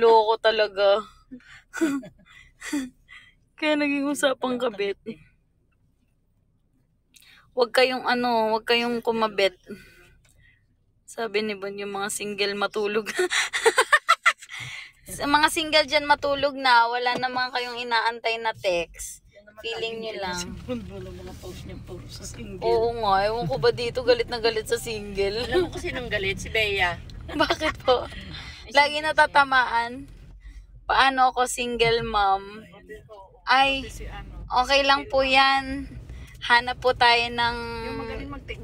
Loko talaga. Kaya naging usapang kabit. Huwag kayong ano, huwag kayong kumabit. Sabi ni Bon, yung mga single matulog. Sa mga single dyan matulog na, wala naman kayong inaantay na text. Feeling nyo lang. Wala mga post niya puro sa single. Oo nga, ewan ko ba dito, galit na galit sa single. Alam mo kung sinong galit? Si Bea. Bakit po? Lagi natatamaan. Paano ako single mom? Ay, ano. okay lang po yan. Hanap po tayo ng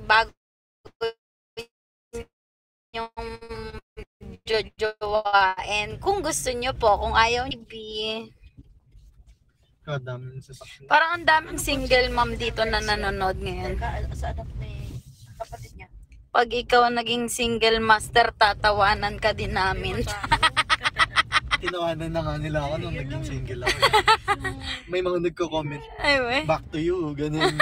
bago yung jojowain. Kung gusto nyo po, kung ayaw dami ng sasakyan. Parang ang daming single mom dito na nanonood ngayon. Sa anak ni kapatid niya. Pag ikaw naging single master, tatawanan ka din namin. Tinawanan na nga nila ako nung naging single ako. May mga nagko-comment, Ay, we. back to you, ganun.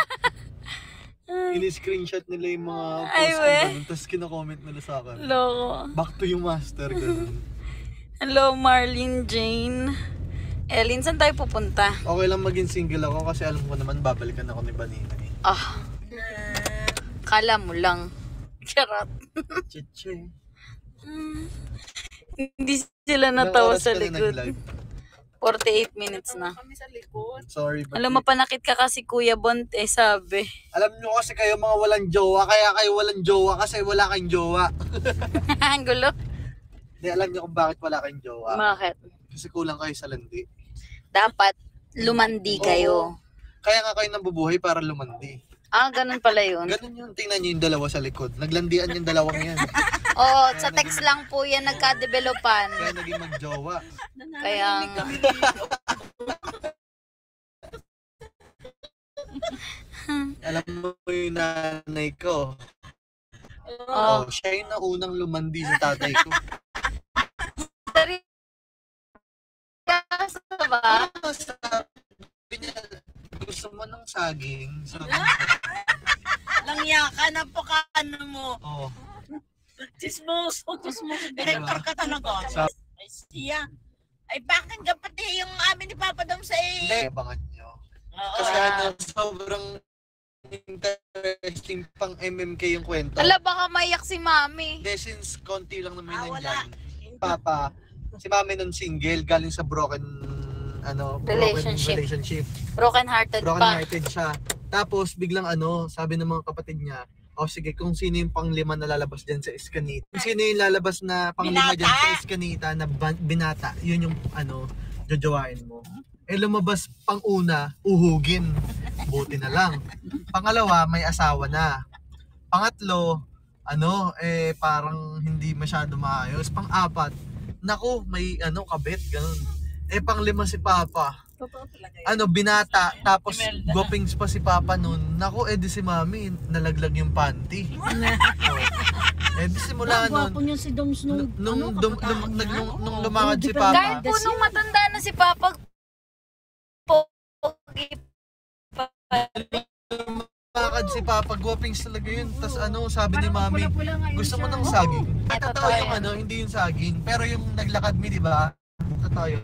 Ini-screenshot nila yung mga post Ay, ko ganun, tapos kino-comment nila sa akin. Loko. Back to you, master, ganun. Hello, Marlene Jane. Elin, saan tayo pupunta? Okay lang maging single ako kasi alam ko naman babalikan ako ni Banina eh. Ah, kala mo lang. Charot. Chiche. Hindi sila natawa sa na likod. nag-live? 48 minutes na. Kami sa likod. Sorry. but- Alam, mapanakit ka kasi Kuya Bont, eh, sabi. Alam nyo kasi kayo mga walang jowa, kaya kayo walang jowa kasi wala kayong jowa. Ang gulo. Hindi, alam nyo kung bakit wala kayong jowa. Bakit? Kasi kulang kayo sa landi. Dapat lumandi kayo. Kaya nga kayo nabubuhay para lumandi. Ah, ganun pala yun. Ganun yun, tingnan nyo yung dalawa sa likod. Naglandian yung dalawang yan. Oo, sa text lang po yan nagka-developan. Kaya naging magjowa. Kaya nga. Alam mo yung nanay ko. Oh. Oh, siya yung naunang lumandi sa tatay ko. Seryoso ba? Sabi niya, gusto mo ng saging? Sabi Langya ka na po ka ano mo. oh, Chismoso. Chismoso. Director ka talaga. Sa- Ay siya. Ay bakit ka pati yung amin ni Papa Dom sa hindi, eh. abangan nyo. Oo. Kasi Ah. ano, sobrang interesting pang MMK yung kwento. Ala, baka maiyak si mami. Hindi, since konti lang naman Ah, yun wala. nandyan. Papa, si mami nun single, galing sa broken, ano, Relationship. broken relationship. Broken hearted Broken pa. hearted siya. Tapos, biglang ano, sabi ng mga kapatid niya, o sige, kung sino yung panglima na lalabas dyan sa Escanita. Kung sino yung lalabas na panglima Binata! dyan sa Escanita na binata, yun yung ano, jojowain mo. Eh lumabas pang una, uhugin. Buti na lang. Pangalawa, may asawa na. Pangatlo, ano, eh parang hindi masyado maayos. Pang-apat, naku, may ano, kabit, ganun. Eh, panglima si Papa. Totoo talaga yun. Ano, binata, tapos Imelda. gopings pa si Papa nun. Nako, eh di si Mami, nalaglag yung panty. oh. Eh di simula nun, Gwapo niya si Dom Snow. nung, ano, dum, kabataan lum- niya. nag- nung, nung lumakad si Oo, Papa, Kahit po nung matanda na si Papa, pogi pa. lumakad si Papa, gopings talaga yun. Tapos ano, sabi ni Mami, Pula-pula ngayon gusto mo siya. ng saging? Ito Totoo to yung yan. ano, hindi yung saging. Pero yung naglakad mi, di ba? Totoo yun.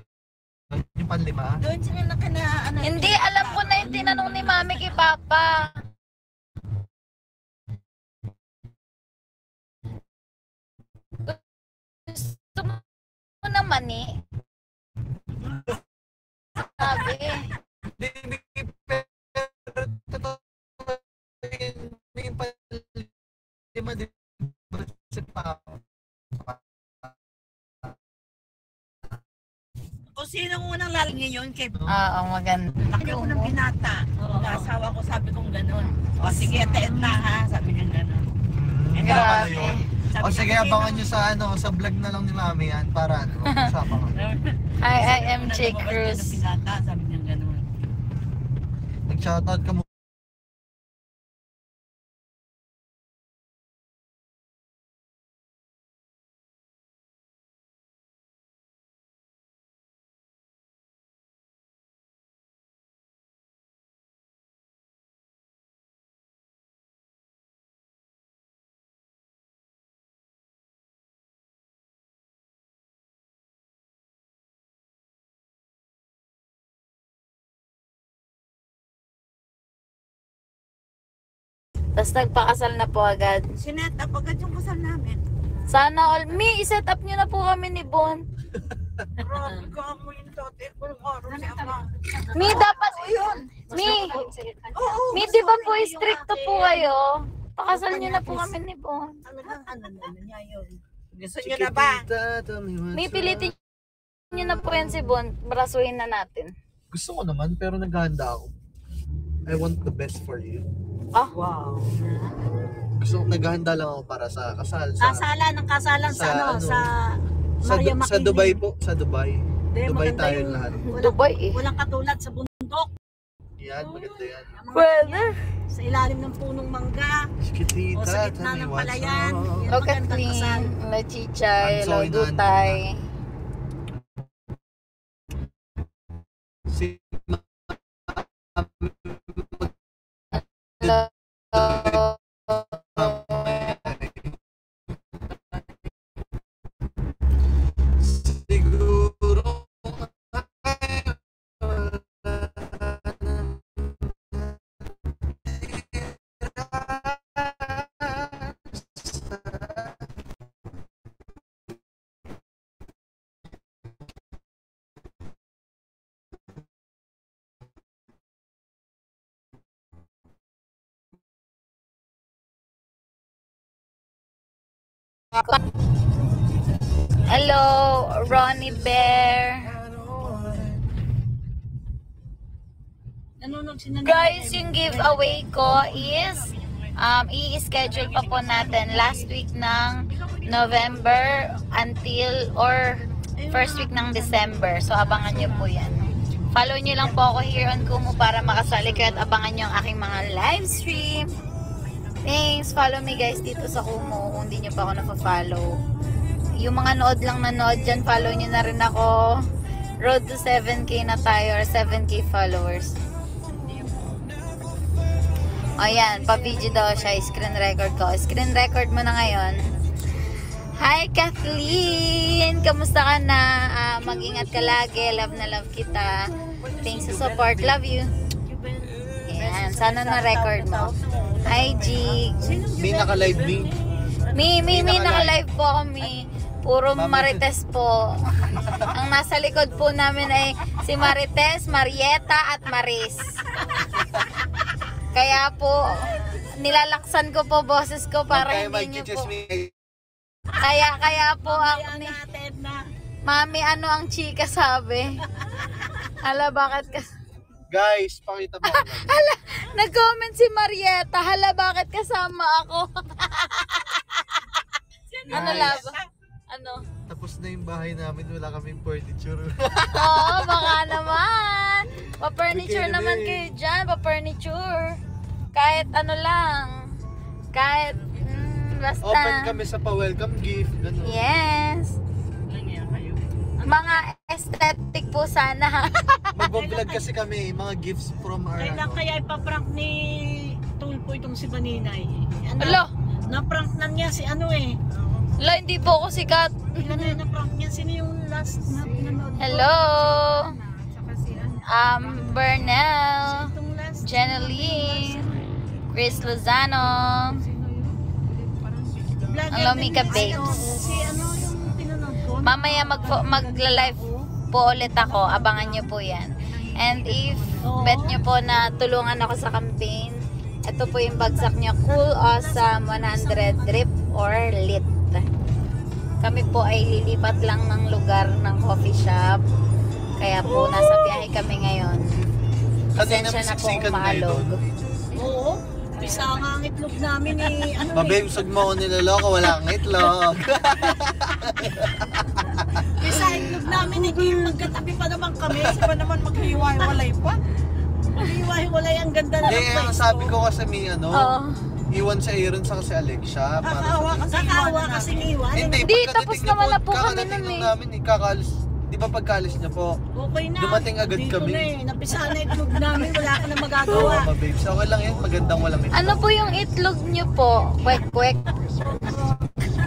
Yung panlima. Doon sila na kana, ano, Hindi, alam ko na yung tinanong ni Mami kay Papa. Gusto mo naman eh. Yun kay Ah, ang maganda. Laki ko ng binata. Nasawa ko, sabi kong ganun. O sige, tet na ha, sabi niya ganun. Hmm, Grabe. yun. Sabi O sige, "Kasi abangan nyo sa ano, sa vlog na lang ni Mami yan para ano, usapan ko. Hi, I am siya Cruz. sabi niya ganun. Nag-shoutout ka mo. Tapos nagpakasal na po agad. Sinet up agad yung kasal namin. Sana all, me, iset up nyo na po kami ni Bon. Grabe ka mo yung tote. Kung araw si ama. Me, dapat yun. Me, Oo. me, di ba po stricto po kayo? Pakasal nyo na po kami ni Bon. Ano na, ano na, ano niya yun. Gusto niyo na ba? May pilitin nyo na po yan si Bon. Brasuhin na natin. Gusto ko naman, pero naghahanda ako. I want the best for you. Ah, Wow. Gusto ko, naghahanda lang ako para sa kasal. Sa, Kasala ng kasalan sa, Sa ano, ano? sa sa, Maria Du- sa. Dubai po. Sa Dubai. Hindi, Dubai maganda tayo yung- lahat. Walang, Dubai eh. walang katulad sa bundok. Yan, maganda yan. Pwede. Sa ilalim ng punong mangga. Chiquitita, O sa gitna ng palayan. Yan, Look at magandang kasal. me. La chichay. Si Hello, Ronnie Bear. Guys, yung giveaway ko is um, i-schedule pa po natin last week ng November until or first week ng December. So, abangan nyo po yan. Follow nyo lang po ako here on Kumu para makasali kayo at abangan nyo ang aking mga live stream. Thanks! Follow me guys dito sa Kumu kung hindi nyo pa ako nafa-follow. Yung mga nood lang na nood dyan, follow nyo na rin ako. Road to 7k na tayo or 7k followers. O yan, pa-video daw siya, screen record ko. Screen record mo na ngayon. Hi Kathleen! Kamusta ka na? Ah, mag-ingat ka lagi. Love na love kita. Thanks sa support. Love you. Yan, sana na-record mo. Hi Jig. May naka-live me. Mi, mi, Hindi naka-live po kami. Puro Marites po. Ang nasa likod po namin ay si Marites, Marieta at Maris. Kaya po, nilalaksan ko po boses ko para kayo hindi niyo po. mag-chismis. Kaya, kaya po ako ni... Mami, ano ang chika sabi? Hala, bakit ka... Guys, pakita mo. Hala, nag-comment si Marieta. Hala, bakit kasama ako? ano laba? Ano? Tapos na yung bahay namin, wala kaming furniture. Oo, baka naman. Pa-furniture naman kayo dyan. Pa-furniture. Kahit ano lang. Kahit, mm, basta. Open kami sa pa-welcome gift. Ganun. Yes. Mga aesthetic po sana. Magbablog kasi kami, mga gifts from our Kailan ano. kaya ipaprank ni Tulpo itong si Baninay? Ano, Alo, Na-prank na niya si ano eh. alo, hindi po ako sikat. Ilan na yung na-prank niya? Sino yung last na pinanood ko? Hello. Um, last. Jeneline. Chris Lozano. Vlogger Hello, din Mika yung Babes. ano, Si ano yung pinanood ko? Mamaya mag magla-live po ulit ako. Abangan nyo po yan. And if bet nyo po na tulungan ako sa campaign, ito po yung bagsak nyo. Cool, awesome, 100 drip or lit. Kami po ay lilipat lang ng lugar ng coffee shop. Kaya po, nasa biyahe kami ngayon. Pasensya na po doon. Oo. Isa nga ang itlog namin eh. Ano Ma eh. sag mo ako niloloko, wala kang itlog. magkatabi pa naman kami. Kasi pa naman maghihiwa-walay pa. Maghiwalay ang ganda na Eh, ang sabi ko kasi may ano, Oo. iwan sa Aaron sa kasi Alexia. Para Kakawa sa... kasi iwan. Hindi, Hindi, tapos naman na po kami nun nung eh. namin, eh, kakalis, ba pagkalis niya po? Okay na. Dumating agad Dito kami. na eh. Napisa na itlog namin. Wala ka na Oo, magagawa. ma babes. Okay lang yan, magandang walang itlog. Ano po yung itlog nyo po? Kwek-kwek.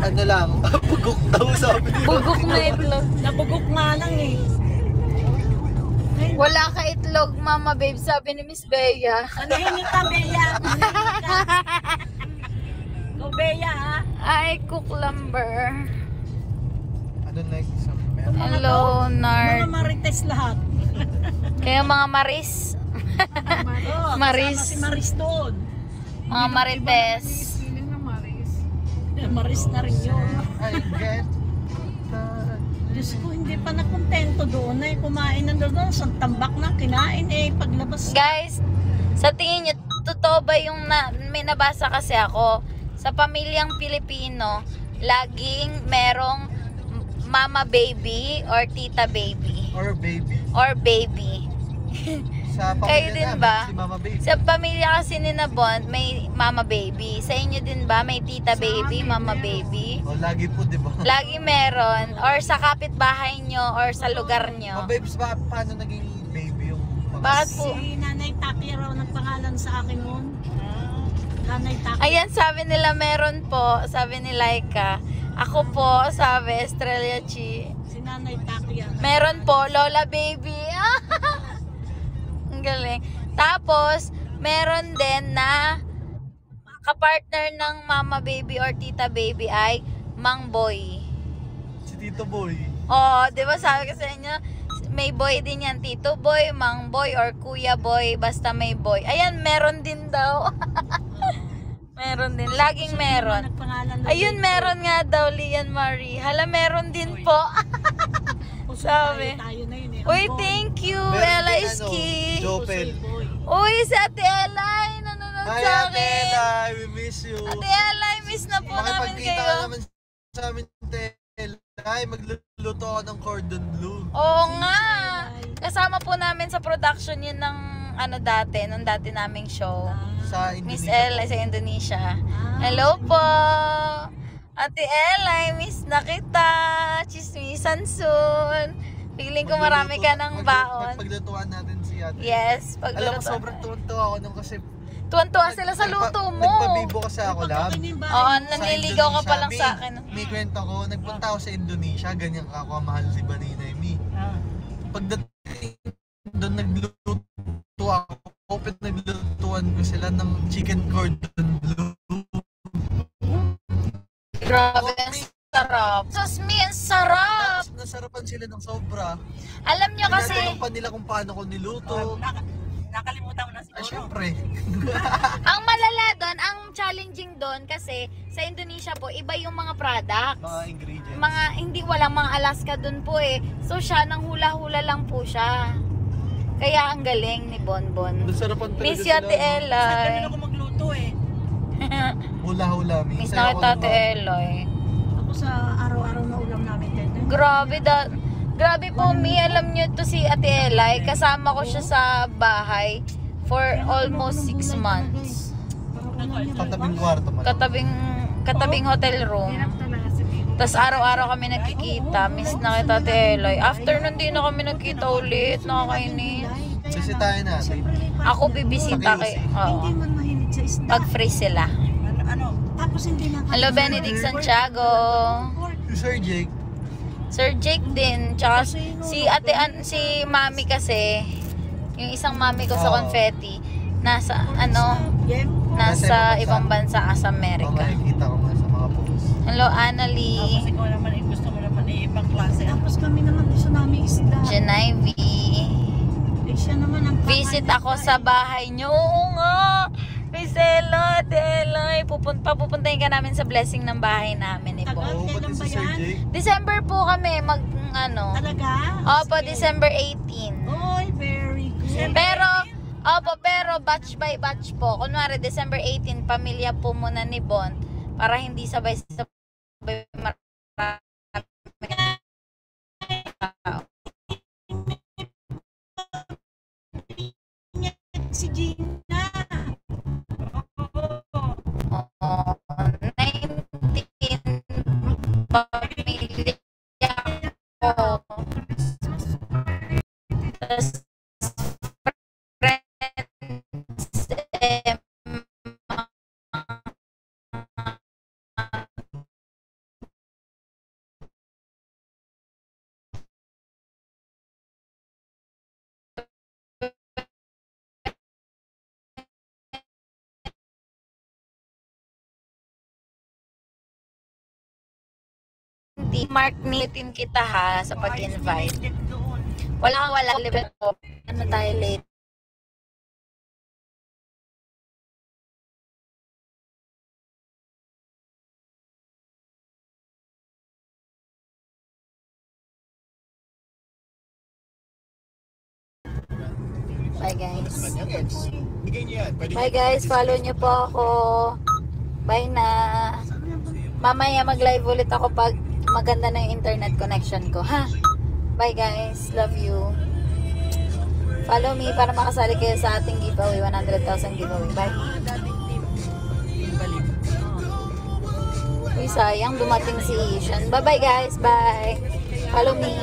Ano lang, bugok daw sabi niya. Bugok na itlog. Nabugok nga lang eh. Wala ka itlog, mama babe, sabi ni Miss Bea. Manahimik ka, Bea. Manahimik ka. Go, Bea ha. Ay, cook lumber. Ano like isang Hello, Mga Nard. marites lahat. Kayo mga Maris. Maris. kasama si Maris doon. Mga Marites. Maris na rin yun. I get that. Diyos ko, hindi pa nakontento doon eh. Kumain na doon, sa tambak na, kinain eh. Paglabas, Guys, sa tingin nyo, totoo ba yung na, may nabasa kasi ako, sa pamilyang Pilipino, laging merong mama baby or tita baby Or baby. or baby. Sa Kayo din namin, ba? si Mama Baby. Sa pamilya kasi ni na Bond, may mama baby. Sa inyo din ba? May tita baby, mama baby? O, lagi po, di ba? Lagi meron. Or sa kapitbahay nyo, or sa lugar Ma nyo. babes, ba, paano naging baby yung mga... Bakit po? si Nanay Taki raw nagpangalan sa akin noon. Ayan, sabi nila meron po. Sabi ni Laika. Ako po, sabi, Estrella Chi. Si Nanay Taki yan. Meron po, Lola Baby. Ang galing. Tapos, meron din na kapartner ng mama baby or tita baby ay Mang Boy. Si Tito Boy. Oh, 'di ba sabi ko sa inyo, may boy din yan, tito boy, mang boy or kuya boy, basta may boy. Ayan, meron din daw. meron din, laging meron. Ayun, meron nga daw, Lian Marie. Hala, meron din po. Sabi. Eh. Uy, thank you, Ella din, ano, Iski. Jopel. Uy, si Ate Ella, ay nanonood Hi, sa Ate akin. Ella. We miss you. Ate Ella, miss na po namin Makipagkita ka kayo. naman sa amin, Ate Ella. Ay, magluluto ako ng cordon bleu. Oo nga. Kasama po namin sa production yun ng ano dati, nung dati naming show. Sa Miss Indonesia. Ella sa Indonesia. Ah, Hello po! Ate Ella, I miss na kita. Chismisan soon. Feeling ko marami ka ng baon. Paglutuan natin si Ate. Yes, Alam mo, sobrang tuwan ako nung kasi Tuwan-tuwa sila sa luto mo. Nagpabibo kasi ako, lab. Oo, nanliligaw ka pa lang sa akin. May kwento ko, nagpunta ako sa Indonesia, ganyan ka ako mahal si Banina Emi. Ah. Pagdating doon nagluto ako, open naglutuan ko sila ng chicken cordon bleu. Grabe, ang sarap. Sus, me, ang sarap. Tapos nasarapan sila ng sobra. Alam nyo kasi, Tinatanong pa nila kung paano ko niluto. Naka- nakalimutan mo na Ah, siguro. syempre. ang malala doon, ang challenging doon kasi sa Indonesia po, iba yung mga products. Mga ingredients. mga hindi walang mga Alaska doon po eh. So siya nang hula-hula lang po siya. Kaya ang galing ni Bonbon. Nasarapan talaga Miss sila. you, Ate Ella. Ganun ako magluto eh. Hula-hula. Miss Minsan na ako kita, Ate naman- Eloy. Ako sa araw-araw na ulam namin din. Grabe da. Grabe po, Mi. Alam nyo to si Ate Elay. Kasama ko siya sa bahay for almost six months. Katabing kwarto man. Katabing, katabing hotel room. talaga. Tapos araw-araw kami nagkikita. Miss na kita, Ate Elay. After nun, di na kami nagkita ulit. Nakakainis. Bisitahin natin. Ako bibisita kay... Oo. Hindi man mahilig sa isda. Pag free sila. Ano, ano? Tapos hindi na Hello, Benedict Santiago. Si Sir Jake, Sir Jake din. Tsaka si ate, an, si mami kasi, yung isang mami ko sa Oo. confetti, nasa, ano, Gem. nasa ibang bansa sa ang America. makikita ko nga sa mga posts. Hello, Tapos Annalie. ikaw naman, eh, gusto mo naman eh, ibang klase. Ano? Tapos kami naman gusto namin isda. Genivy. Eh siya naman ang Visit ako sa bahay niyo. Oo nga. Marcelo, Deloy. Pupunta, papupuntahin ka namin sa blessing ng bahay namin eh po. Tagal. Kailan ba yan? December po kami mag, ano. Talaga? Opo, Sige. December 18. Oy, very good. Pero, opo, pero batch by batch po. Kunwari, December 18, pamilya po muna ni Bon para hindi sabay-sabay marami si Gina. Oo, 19 pamilya ko. Tapos, mark nitin kita ha sa pag-invite. Wala kang wala level po. Ano tayo late? Bye guys. Bye guys, follow nyo po ako. Bye na. Mamaya mag-live ulit ako pag maganda na yung internet connection ko, ha? Bye guys, love you. Follow me para makasali kayo sa ating giveaway, 100,000 giveaway. Bye. Uy, sayang, dumating si Ishan. Bye-bye guys, bye. Follow me.